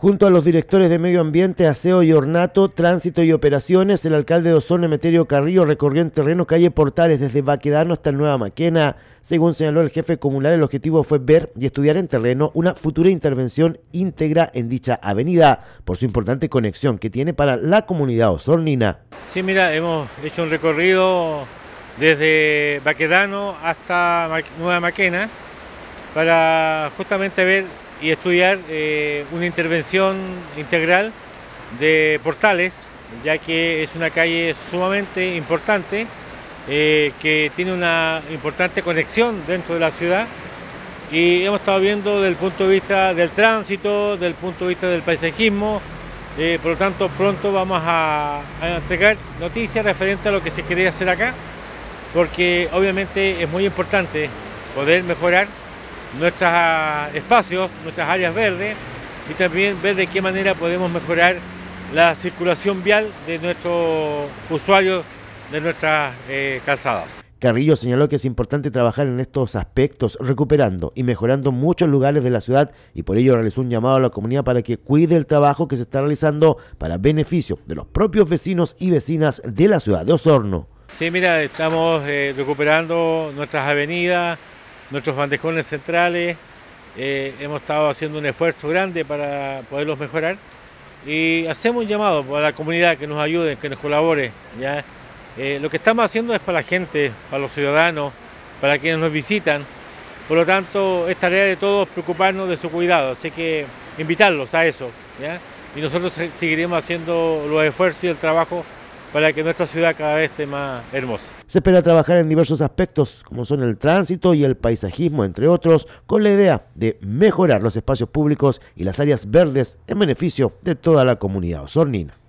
Junto a los directores de Medio Ambiente, Aseo y Ornato, Tránsito y Operaciones, el alcalde de Osorno, Emeterio Carrillo, recorrió en terreno calle Portales desde Baquedano hasta Nueva Maquena. Según señaló el jefe comunal, el objetivo fue ver y estudiar en terreno una futura intervención íntegra en dicha avenida, por su importante conexión que tiene para la comunidad osornina. Sí, mira, hemos hecho un recorrido desde Baquedano hasta Nueva Maquena para justamente ver y estudiar eh, una intervención integral de portales, ya que es una calle sumamente importante, eh, que tiene una importante conexión dentro de la ciudad. Y hemos estado viendo desde el punto de vista del tránsito, del punto de vista del paisajismo, eh, por lo tanto pronto vamos a, a entregar noticias referentes a lo que se quería hacer acá, porque obviamente es muy importante poder mejorar nuestros espacios, nuestras áreas verdes y también ver de qué manera podemos mejorar la circulación vial de nuestros usuarios de nuestras eh, calzadas. Carrillo señaló que es importante trabajar en estos aspectos, recuperando y mejorando muchos lugares de la ciudad y por ello realizó un llamado a la comunidad para que cuide el trabajo que se está realizando para beneficio de los propios vecinos y vecinas de la ciudad de Osorno. Sí, mira, estamos eh, recuperando nuestras avenidas, nuestros bandejones centrales. Eh, hemos estado haciendo un esfuerzo grande para poderlos mejorar y hacemos un llamado a la comunidad que nos ayude, que nos colabore. ¿ya? Eh, lo que estamos haciendo es para la gente, para los ciudadanos, para quienes nos visitan. Por lo tanto, es tarea de todos preocuparnos de su cuidado, así que invitarlos a eso. ¿ya? Y nosotros seguiremos haciendo los esfuerzos y el trabajo para que nuestra ciudad cada vez esté más hermosa. Se espera trabajar en diversos aspectos, como son el tránsito y el paisajismo, entre otros, con la idea de mejorar los espacios públicos y las áreas verdes en beneficio de toda la comunidad osornina.